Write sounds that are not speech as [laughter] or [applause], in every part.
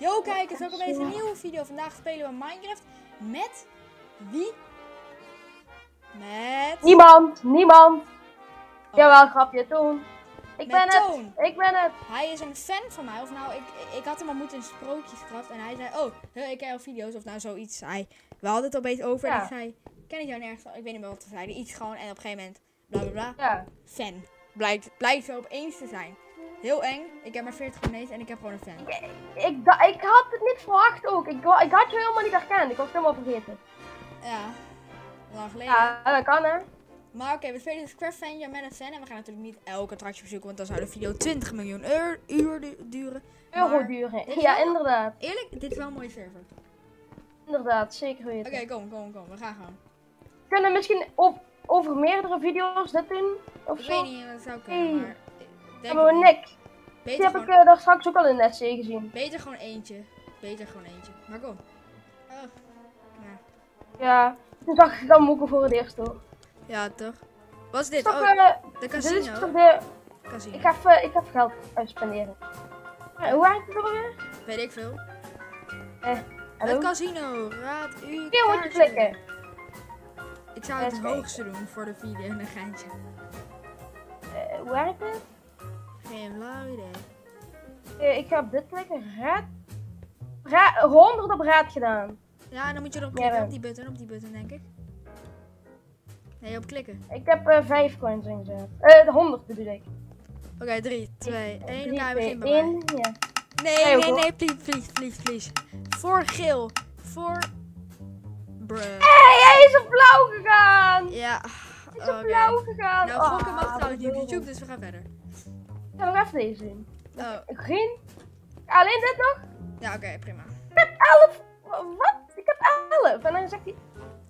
Yo kijkers, welkom bij deze nieuwe video. Vandaag spelen we Minecraft met wie? Met... Niemand, niemand. Oh. Jawel, grapje, Toon. Ik Met ben Toon. het, ik ben het. Hij is een fan van mij. Of nou, ik, ik had hem al moeten in sprookjeskracht. En hij zei, oh, ik ken jouw video's. Of nou, zoiets. Hij, we hadden het opeens over. En Ja. ik zei, ken ik jou nergens van? Ik weet niet meer wat we zeiden. Iets gewoon. En op een gegeven moment, bla bla bla. Ja. Fan. Blijkt, blijkt zo opeens te zijn. Heel eng. Ik heb maar 40 abonnees en ik heb gewoon een fan. Ik, ik had het niet verwacht ook. Ik, ik had je helemaal niet herkend. Ik was het helemaal vergeten. Ja. Lang geleden. Ja, dat kan hè. Maar oké, we spelen dus Craft Fanja met een fan. En we gaan natuurlijk niet elke attractie bezoeken, want dan zou de video 20 miljoen uur du- duren. Euro Maar- duren. Ja, wel- inderdaad. Eerlijk, dit is wel een mooie server. Inderdaad, zeker Oké, weten. kom, kom, kom. We gaan gewoon. We kunnen misschien op, over meerdere video's dit doen. Of Ik zo. weet niet, dat zou kunnen, Hey. maar... Hebben we. Nick. Die Beter heb ik eh, daar straks ook al in net gezien. beter gewoon eentje. Beter gewoon eentje. Maar kom. Oh. Ja. Ja, toen zag ik al moeken voor het eerst hoor. ja, toch? Wat is dit? Toch, Oh, de dit is toch casino. de... Casino. Ik ga even, ik even geld uitspenderen. Eh, hoe werkt het er weer? Weet ik veel. Eh, hallo? Het casino. Raad u Hier moet je klikken. Ik zou het hoogste doen voor de video. Een geintje. Eh, hoe werkt het? Geen flauw idee. Eh, ik ga op dit klikken. Raad. Ra 100 op raad gedaan. Ja, dan moet je erop Ja, klikken. dan. Op die button, op die button, denk ik. Nee, op klikken. Ik heb eh 5 coins ingezet. Eh, de 100 bedoel ik. Oké, 3, 2, 1. Drie, Oké, twee, begin bij mij. één, ja. Nee, nee, hoor. nee, please, please, please, please. Voor geel. Voor... Bruh. Hey, hij is op blauw gegaan! Ja. Hij is op blauw gegaan. Nou, gokken mag Ah, trouwens niet op YouTube, dus we gaan verder. Ga nog even deze doen. Oh, Green. Alleen dit nog? ja, oké, prima. Ik heb 11. Wat? Ik heb 11. En dan zegt hij.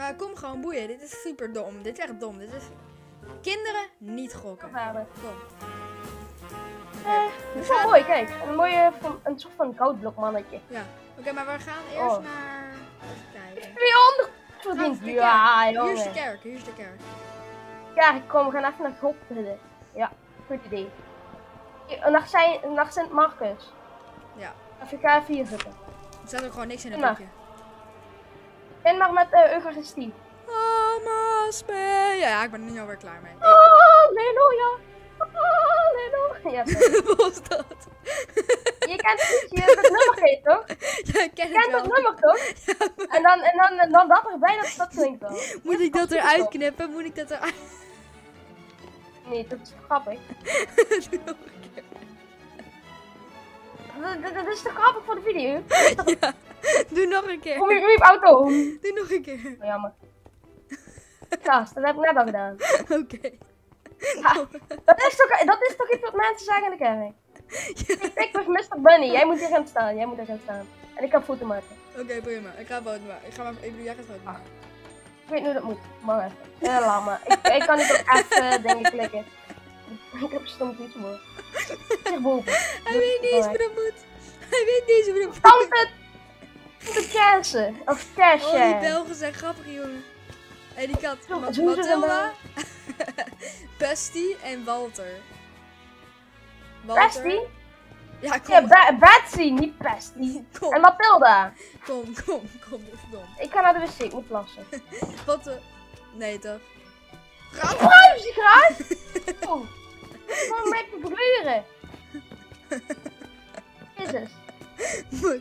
Uh, kom gewoon boeien, dit is super dom. Dit is echt dom. Dit is... Kinderen, niet gokken. Vader. Kom. Eh, dat is wel mooi, kijk. Een mooie, van, een soort van goudblokmannetje. Ja. Oké, maar we gaan eerst Oh. naar... Even kijken. 200 Gaan we verdient. de Ja, kerk. Hier is de jongen. kerk, hier is de kerk. Ja, kom, we gaan even naar God bidden. Ja, goed idee. Naar, zijn, naar Sint Marcus. Ja. Even hier zitten. Er staat ook gewoon niks in het boekje. En maar met eh Eucharistie. Amas me. Ja, ja, ik ben er nu alweer klaar mee. Halleluja. Halleluja. Ja. [laughs] Wat was dat? je kent het, je hebt het nummer heet, toch? [laughs] Ja, ik ken Je het kent het wel. nummer, toch? [laughs] En dan, en dan, en dan dat erbij, dat, dat klinkt wel. Moet ik dat eruit knippen? Moet ik dat eruit? Nee, dat is grappig. Dat, is toch grappig voor de video? [laughs] ja. Doe nog een keer. Kom je op auto? Oh, Doe nog een keer. jammer. Gast, dat heb ik net al gedaan. [laughs] Oké. Ha, dat, is toch, dat is toch iets wat mensen zeggen in de kerk? Ik was Mr. Bunny, jij moet hier gaan staan, jij moet hier gaan staan. En ik ga foto maken. Oké, prima. Ik ga foto maken. Ik ga maar bedoel, jij gaat foto maken. Ik weet niet hoe dat moet, maar even. Ja, laat maar. Ik, ik kan niet op F dingen klikken. [laughs] Ik heb stom iets voor. Hierboven. [laughs] Hij weet niet eens hoe dat moet. Hij weet niet eens hoe dat moet. Tante! De Kersen. Of Oh, die. Belgen zijn grappig, jongen. En die kat. Zo- Ma- zo is het Mathilda, Pesty [laughs] en Walter. Walter. Pesty? Ja, kom. Ja, Betsy, niet kom, En Mathilda. kom, kom, kom. Ik ga naar de wc, ik moet plassen. Wat de... Nee, toch? Graag! Oh. Kom mij te verkleuren. Jezus.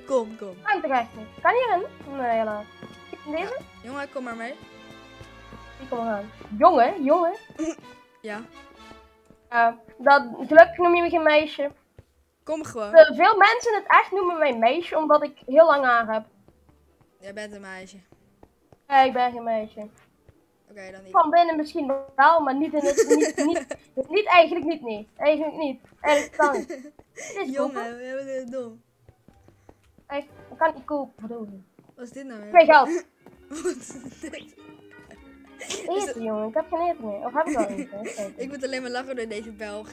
Kom, kom. Kan toch echt niet? Kan hierin? Nee, helaas. Deze? Jongen, kom maar mee. Die kom eraan. Jongen, jongen. [laughs] Ja. Ja, dat, gelukkig noem je me geen meisje. Kom gewoon. De, veel mensen in het echt noemen mij meisje omdat ik heel lang haar heb. Jij bent een meisje. Ja, ik ben geen meisje. Oké, dan niet. Van binnen misschien wel, maar niet in het. Niet, niet, niet eigenlijk niet, nee. Eigenlijk niet. Eigenlijk kan niet. Is. Jongen, jij bent heel dom. Echt, Ik kan niet kopen, verdoven. Wat is dit nou weer? Geen geld. [laughs] Wat is dit? Eten, jongen. Ik heb geen eten meer. Of heb ik al eten? [laughs] Ik moet alleen maar lachen door deze Belg.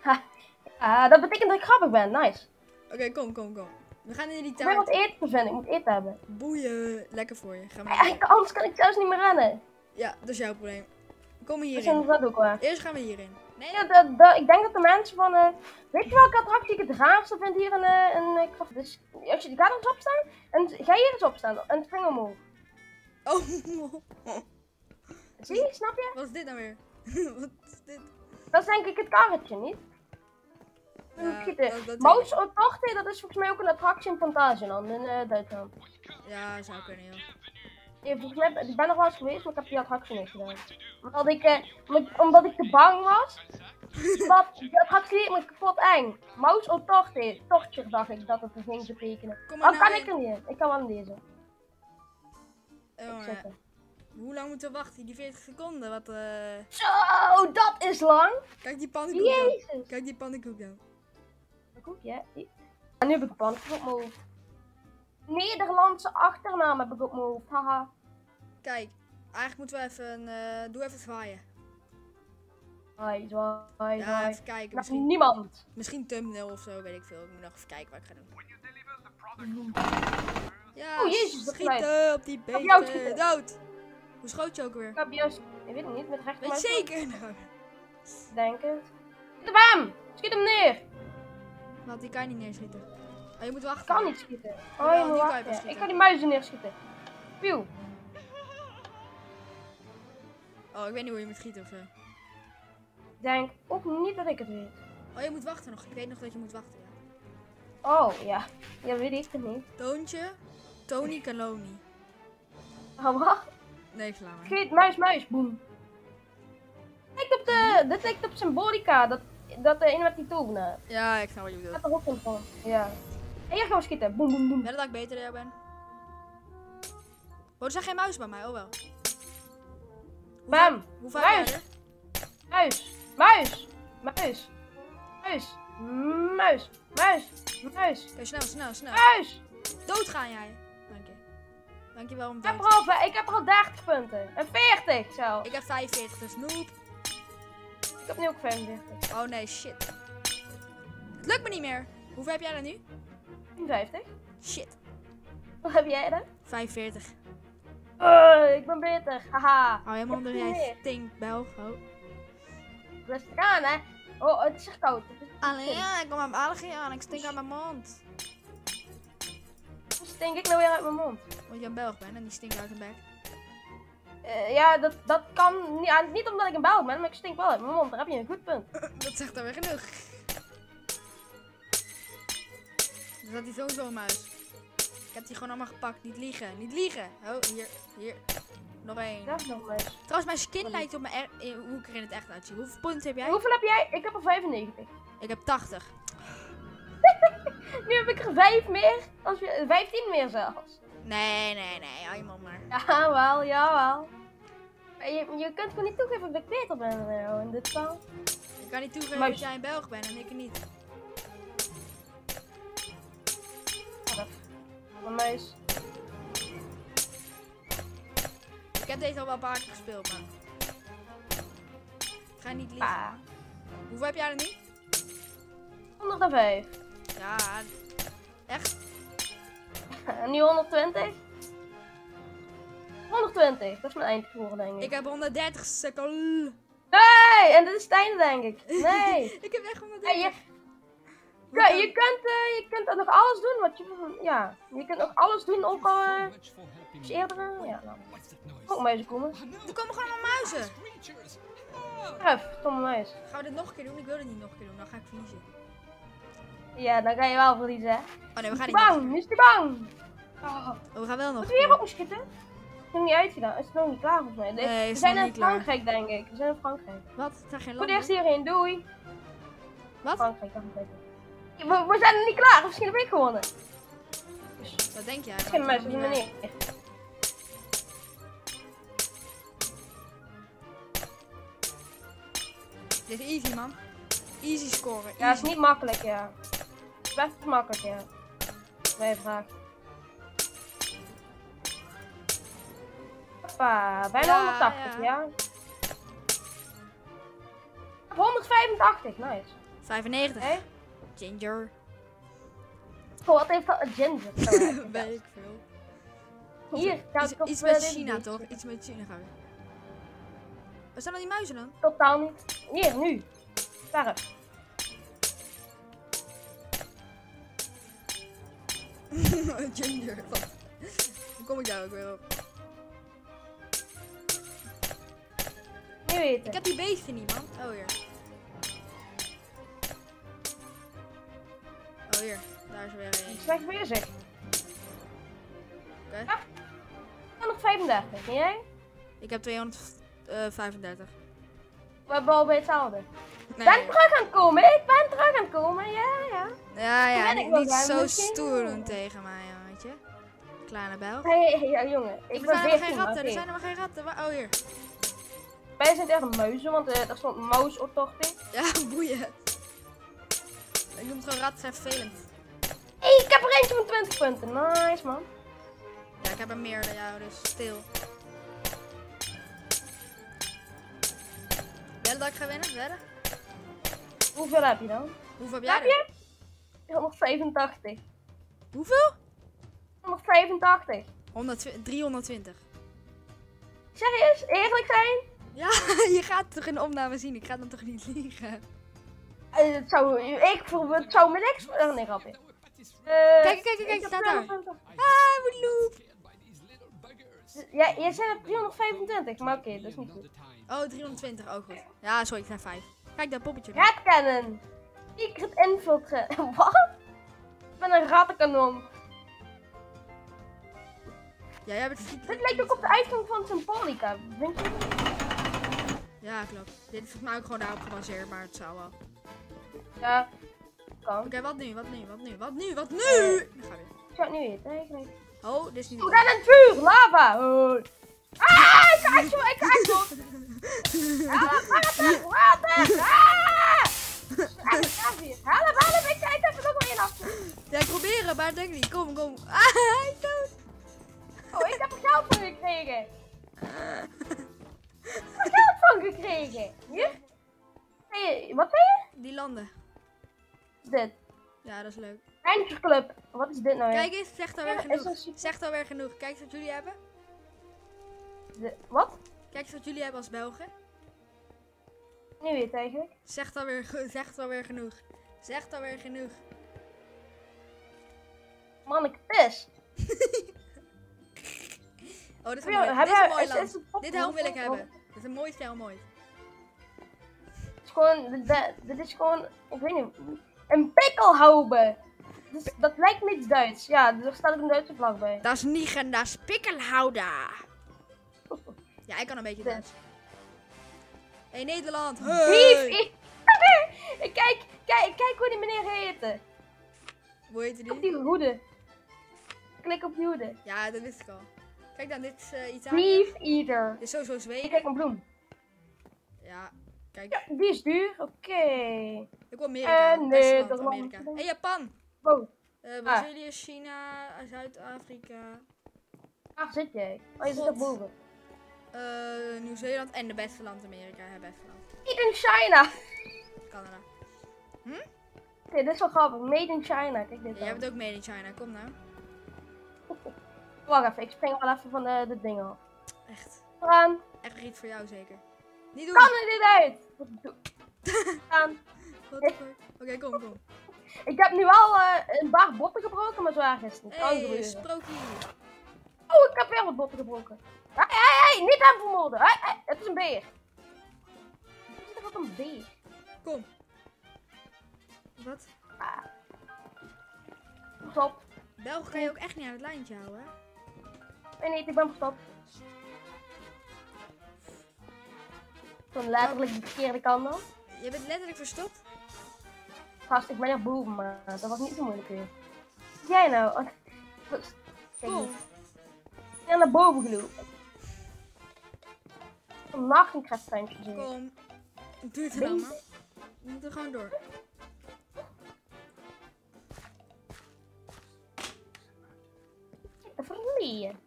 Ha. Ah, dat betekent dat ik grappig ben. Nice. Oké, kom, kom, kom. We gaan in die Ik ben wat eten te vinden. Ik moet eten hebben. Boeien. Lekker voor je. Ga maar. ik- anders kan ik zelfs niet meer rennen. Ja, dat is jouw probleem. Kom Dat hierin. inderdaad ook waar. Eerst gaan we hierin. Nee, Ja, de, de, ik denk dat de mensen van... eh, weet je welke attractie ik het raarste vind hier in een... Uh, in, eh, dus, als je, ga er eens op staan en ga hier eens op staan en spring omhoog. Oh, Zie je, snap je? wat is dit nou weer? [laughs] wat is dit? Dat is denk ik het karretje, niet? Ja, Schieten. dat- dat- dat is volgens mij ook een attractie in Fantasieland in eh, Duitsland. Ja, zou kunnen, joh. Ja, volgens mij, ik ben nog wel eens geweest, maar ik heb die attractie niet gedaan. Omdat ik, eh, omdat, ik te bang was. [laughs] Omdat die attractie me kapot eng. Mouse Autochte, tochtje dacht ik dat het er ging betekenen. Kom maar Oh, kan ik er niet in? Ik kan wel in deze. Oh, ja. Hoe lang moeten we wachten? Die 40 seconden, wat eh... Zo, dat is lang. Kijk die pannenkoek dan. Kijk die pannenkoek dan. Die- En nu heb ik een pannenkoek op mijn hoofd. Nederlandse achternaam heb ik op mijn hoofd, haha. Kijk, eigenlijk moeten we even, eh doe even zwaaien. Zwaai, zwaai. Ja, even kijken. Naar Misschien, niemand. misschien thumbnail of zo, weet ik veel. Ik moet nog even kijken wat ik ga doen. Ja, Oh, jezus, schieten op die schieten. Dood. Hoe schoot je ook weer? Ik heb juist, ik weet het niet, met rechter Weet zeker? Nou, [laughs] Denk het. Schiet op hem! Schiet hem neer! Want die kan je niet neerschieten. Oh, je moet Ik wachten. kan niet schieten. Oh, je moet kan je wachten. Ik kan die muizen neerschieten. Pieuw. Oh, ik weet niet hoe je moet schieten of zo. Ik denk ook niet dat ik het weet. Oh, je moet wachten nog. Ik weet nog dat je moet wachten, ja. Oh, ja. Ja, weet ik het niet. Toontje, Tony Caloni. Oh, wacht. Nee, ik sla maar. Schiet, muis, muis. Boem. Lijkt op de, dit lijkt op symbolica. Dat, dat de een met die tovenaar. Ja, ik snap wat je bedoelt. Gaat er ook in van. Ja. En hier gaan we schieten. Boem, boem, boem. Wel dat ik beter dan jou ben. Oh, er zijn geen muizen bij mij. Oh wel. Hoe Bam. Hoe vaak Muis. jij? Muis. Muis. Muis. Muis. Muis. Muis. Muis. Oké, snel, snel, snel. Muis. Doodgaan jij. Dank je. Dank je wel om Ik heb, al, ik heb er al 30 punten. En 40 zelfs. Ik heb 45, dus noep. Ik heb nu ook 45. Oh nee, shit. Het lukt me niet meer. Hoeveel heb jij er nu? 50. Shit. Wat heb jij er? 45. Uh, ik ben beter. Haha. Hou helemaal onder jij meer. stink, Belg. Oh. Rustig aan, hè. Oh, het is echt koud. Alleen ja, ik kom aan mijn allergie aan. Ik stink aan mijn mond. Hoe stink ik nou weer uit mijn mond? Want je een Belg bent en die stinkt uit de bek. Eh, ja, dat, dat kan niet, niet omdat ik een Belg ben, maar ik stink wel uit mijn mond. Daar heb je een goed punt. Dat zegt dan weer genoeg. Er zat hier sowieso een muis. Ik heb die gewoon allemaal gepakt. Niet liegen. Niet liegen. Oh, hier. Hier. Nog één. Dat is nog muis. Trouwens, mijn skin lijkt op mijn er- hoe ik er in het echt uitzie. Hoeveel punten heb jij? Hoeveel heb jij? Ik heb er 95. Ik heb 80. [laughs] Nu heb ik er 5 meer. Als je, 15 meer zelfs. Nee, nee, nee. Hou je mond maar. Jawel, jawel. Je, je kunt gewoon niet toegeven dat ik beter ben dan jou in dit spel. Ik kan niet toegeven dat jij een Belg bent en ik niet. Mijn muis. Ik heb deze al wel een paar keer gespeeld, maar... Ik ga niet liegen. Ah. Hoeveel heb jij er nu? 105. Ja, echt? En [laughs] nu 120. 120, dat is mijn eindscore denk ik. Ik heb 130 seconden. Nee, en dit is het einde denk ik. Nee. [laughs] Ik heb echt Ja, 130. je, ja, je, kunt, eh, je kunt nog alles doen wat je... Ja, je kunt nog alles doen ook al... eh, als je eerder... eh, ja, nou. Ook muizen komen. Er komen gewoon allemaal muizen. Ref, stomme muis. Gaan we dit nog een keer doen? Ik wil dit niet nog een keer doen. Dan ga ik verliezen. Ja, dan ga je wel verliezen, hè. Oh nee, we gaan Is niet bang? Nu is hij bang. Oh. Oh, we gaan wel nog. Moeten we hier ook schieten? Nog niet uitgedaan? Is het nog niet klaar volgens mij? Nee, we zijn nog in klaar. Frankrijk, denk ik. We zijn in Frankrijk. Wat? Het zijn geen Goed, eerst landen. hierheen. Doei. Wat? Frankrijk. Ja, We, we zijn er niet klaar. Misschien heb ik gewonnen. Wat denk jij? Dat is niet meneer. Dit is easy, man. Easy scoren. Ja, het Easy. is niet makkelijk, ja. Best makkelijk, ja. Bij vraag. Hoppa, bijna Ja, 180, ja. ja. Ik heb 185, nice. 95. Hé? Ginger. Oh, wat heeft dat? Een ginger. [laughs] Weet ik veel. Hier, ga Iets, iets met China, toch? Iets met China gaan we. Waar staan al die muizen dan? Totaal niet. Hier, nu. [laughs] Ginger. Wat? Hoe kom ik daar ook weer op? Ik heb die beesten niet, man. Oh, hier. Oh, hier. Daar is er weer Ik een. slecht bezig. Oké. Ah. 235, en jij? Ik heb 235. We hebben al bij hetzelfde. Nee. ben terug aan het komen, ik ben terug aan het komen, ja, ja. Ja, ja. ben ik Niet, niet zo stoer doen tegen mij, weet je. Kleine bel. Hé, hey, ja, jongen, ik Er ben zijn er maar 14, geen ratten. oké. Er zijn er maar geen ratten. Oh, hier. Wij zijn echt muizen, want eh daar stond mouse op toch in. Ja, [laughs] boeien. Ik noem het gewoon ratten zijn vervelend. Hé, ik heb er eentje van 20 punten, nice man. Ja, ik heb er meer dan jou, dus stil. Wedden dat ik ga winnen? Wedden? Hoeveel heb je dan? Hoeveel heb jij Heb je? 185. Hoeveel? 185. 120, 320. Serieus? Eerlijk zijn? Ja, [laughs] je gaat toch in de opname zien. Ik ga dan toch niet liegen. Eh, het zou, ik, het zou me niks... Oh nee, grapje. Eh, Kijk, kijk, kijk, kijk, staat daar. 250. Ah, wat loop. Ja, jij zei het 325, maar oké, dat is niet goed. Oh, 320. Oh, goed. Ja, sorry, ik zei 5. Kijk, dat poppetje. Red Cannon. Secret infiltrate. Wat? Ik ben een rattenkanon. Ja, jij bent. Dit lijkt ook op de uitgang van Symbolica. Vind je? Ja, klopt. Dit is volgens mij ook gewoon daarop gebaseerd, maar het zou wel. Ja, kan. Oké, wat nu? Wat nu? Wat nu? Wat nu? Wat nu? Eh. Dan gaan we weer. Ik zou het eigenlijk. Oh, dit is niet. We gaan aan het vuur, lava. Oh. Ah, ik krijg zo, ik krijg zo. Ja, dat is leuk. Club. Wat is dit nou? Kijk eens, zegt alweer Ja, genoeg. super- Zegt alweer genoeg. Kijk eens wat jullie hebben. De- wat? Kijk eens wat jullie hebben als Belgen. Niet weet eigenlijk. Zegt alweer, zegt alweer genoeg. Zegt alweer genoeg. Man, ik pis. Oh, dit is een mooi, dit is een mooi land. is Dit helm wil ik hebben. Dit is een mooiste helm ooit. Het is gewoon, dit is gewoon, ik weet niet, een pikkelhaube. Dus, dat lijkt me iets Duits. Ja, er staat ook een Duitse vlag bij. Dat is niet dat is pikkelhouder. [laughs] Ja, ik kan een beetje. Duits. Hey Nederland. Hey. [laughs] Ik- kijk, kijk, kijk hoe die meneer heette. Hoe heet Op die? die hoede. Klik op die hoede. Ja, dat wist ik al. Kijk dan, dit is eh Italië. Beef Eater. Dit is sowieso Ik Zweden. kijk een bloem. Ja, kijk. Ja, die is duur. Oké. Ik wil Amerika. Eh, beste land, dat Amerika. Hey Japan. Wow, Eh, Brazilië, China, Zuid-Afrika, waar zit jij? Oh, je zit er boven. eh, Nieuw-Zeeland en de beste land Amerika. Het beste land. Made in China. Canada. Oké, dit is wel grappig. Made in China. Kijk dit Ja, jij bent ook made in China. Kom nou. Wacht even, ik spring wel even van de, de ding af. Echt. Gaan. Echt iets voor jou zeker. Niet doen. Kan er dit uit? [laughs] Fuck? Oké, kom, kom. Ik heb nu al eh, een paar botten gebroken, maar zo erg is het niet. Hey, sprookje. Oh, ik heb weer wat botten gebroken. Hé, hé, hé, niet aan vermoorden. Hé, het is een beer. Wat is er een beer? Kom. Wat? Ah. Stop. België kan je ook echt niet aan het lijntje houden, hè? Nee, niet, ik ben verstopt. Toen letterlijk de verkeerde kant dan. Je bent letterlijk verstopt. Gast, ik ben echt boven, maar dat was niet zo moeilijk weer. Jij nou? Oh, Kijk, Kom. ik ben naar boven gelopen. Vannacht een krachttuintje zien. Kom. Het duurt het allemaal. We moeten gewoon door. Verlieën.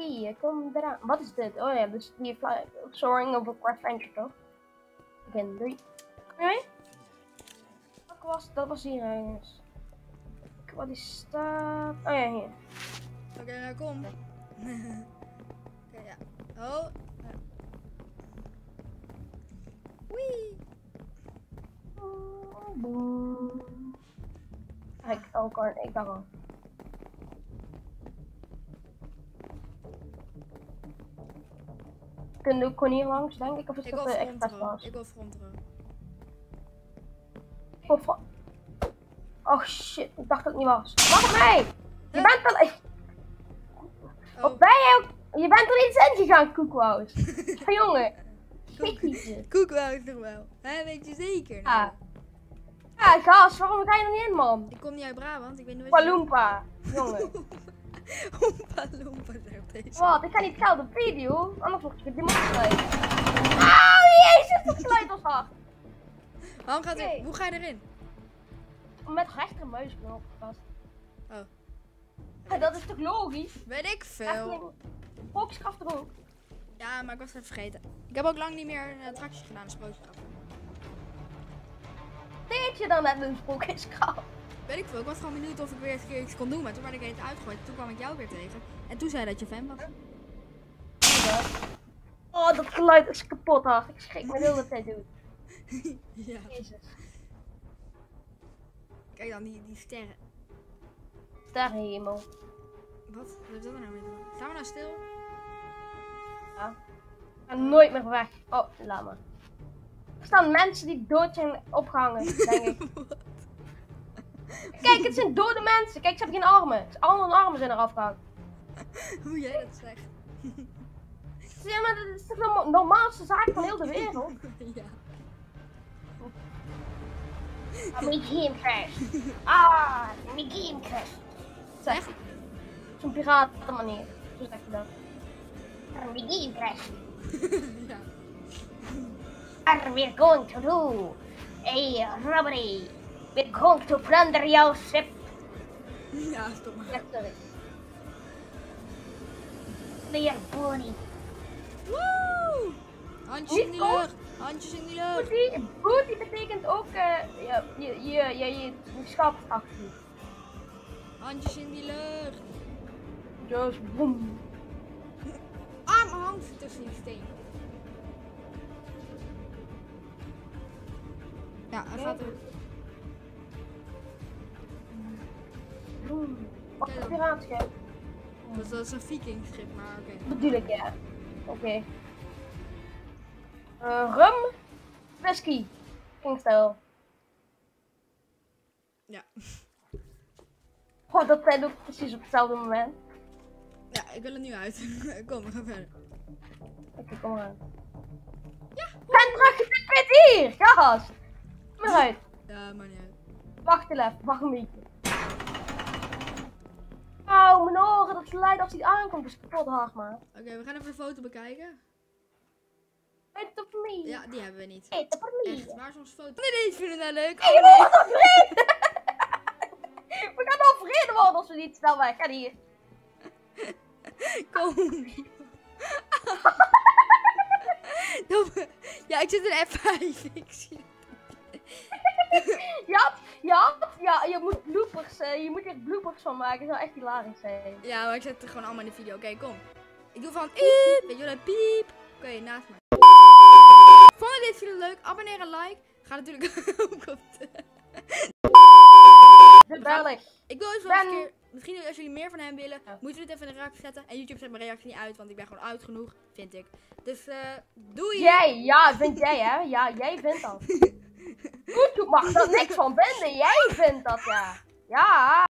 Oké, kom eraan. Wat is dit? Oh ja, dus die fly- soaring over krachttuintje toch? Kom je mee? Wat was, dat was hier ergens. Kijk Wat die staat. Oh ja, hier. Oké, nou kom. [laughs] Oké, ja. Oh. Wee. Ik, oh, kan, ik dacht al. Kunnen we gewoon hier langs, denk ik, of is Ik dat de express was? Ik wil front row. Of van- Oh shit, ik dacht dat het niet was. Wacht mij! Je bent ik- Oh. Wat ben je ook? Je bent er iets in gegaan, Koekwoud. [laughs] Jongen. Pikkietje. Koek wou ik nog wel. Hè, weet je zeker? Ja. Ja, gast, waarom ga je er niet in, man? Ik kom niet uit Brabant, ik weet niet wat Palumpa. Jongen. [laughs] Oompa Loompa zegt deze. Wat? Ik ga niet op video, anders word je gedemonstreerd. Auw, jezus, dat geluid was hard. Waarom gaat er, hoe ga je erin? Met rechter muisknop vast. Oh. Ja, dat is toch logisch? Weet ik veel. Volkskracht er ook. Ja, maar ik was het even vergeten. Ik heb ook lang niet meer een attractie gedaan, een sprookjesgrap. Deed je dan net een sprookjeskracht? Weet ik veel, ik was gewoon benieuwd of ik weer eens iets kon doen, maar toen werd ik het uitgegooid. Toen kwam ik jou weer tegen. En toen zei dat je fan was. Oh, dat geluid is kapot hard. Ik schrik me de hele tijd doen. [laughs] ja. Jezus. Kijk dan, die, die sterren. Sterrenhemel. Wat? Wat heeft dat er nou mee te maken? Staan we nou stil? Ja. Ik ga nooit meer weg. Oh, laat maar. Er staan mensen die dood zijn opgehangen, denk ik. [laughs] Kijk, het zijn dode mensen. Kijk, ze hebben geen armen. Al hun armen zijn eraf gehangen. Hoe jij dat zegt. Ja, maar dat is toch de no- normaalste zaak van heel de wereld? ja. Ah, mijn game crash. Ah, mijn game crash. Zeg, zo'n piratenmanier. Zo zeg je dat. Ah, mijn game crash. [laughs] ja. Are we going to do a robbery? We're going to plunder your ship. Ja, stop maar. Ja, sorry. Booty. Woe! Handjes in die lucht. Handjes in die lucht. Booty, betekent ook uh, je, je, je, je, je, je schat actie. Handjes in die lucht. Dus boem. [laughs] Ah, hand zit tussen die steen. Ja, hij gaat er. Wat Kijk een dan. piraatschip. Dus dat is een vikingschip, maar oké. Bedoel ik, ja. Oké. Eh, rum, whisky. Kingstijl. Ja. [laughs] Oh, dat zijn ook precies op hetzelfde moment. Ja, ik wil er nu uit. [laughs] Kom, we gaan verder. Oké, kom maar. Ja! En terug, je bent hier! Gas! Kom eruit. Ja, maar niet uit. Wacht even, wacht een beetje. Auw, mijn oren, dat geluid als hij aankomt is kapot hard, man. Oké, we gaan even de foto bekijken. Wait op me. Ja, die hebben we niet. Wait op me. Echt, waar is onze foto? Nee, deze vinden we nou leuk. Hey, we worden vrede! We gaan vrede [laughs] worden als we niet snel weg gaan hier. Kom. [laughs] [laughs] Ja, ik zit in F5. Ik zie [laughs] Ja, ja, ja, je moet bloopers, eh, je moet er bloopers van maken. Dat zou echt hilarisch zijn. Ja, maar ik zet het gewoon allemaal in de video. Oké, kom. Ik doe van piep. Weet je wel, piep. Oké, naast me. Vond je dit video leuk? Abonneer en like. Ga natuurlijk [laughs] ook op de... Ik. Wil eens wel eens een keer... Misschien als jullie meer van hem willen, Ja. moeten we dit even in de reactie zetten. En YouTube zet mijn reactie niet uit, want ik ben gewoon oud genoeg, vind ik. Dus, eh, doei! Jij, ja, vind jij hè? Ja, jij vindt dat. [laughs] YouTube mag er [laughs] niks van vinden. Jij vindt dat, ja. Ja.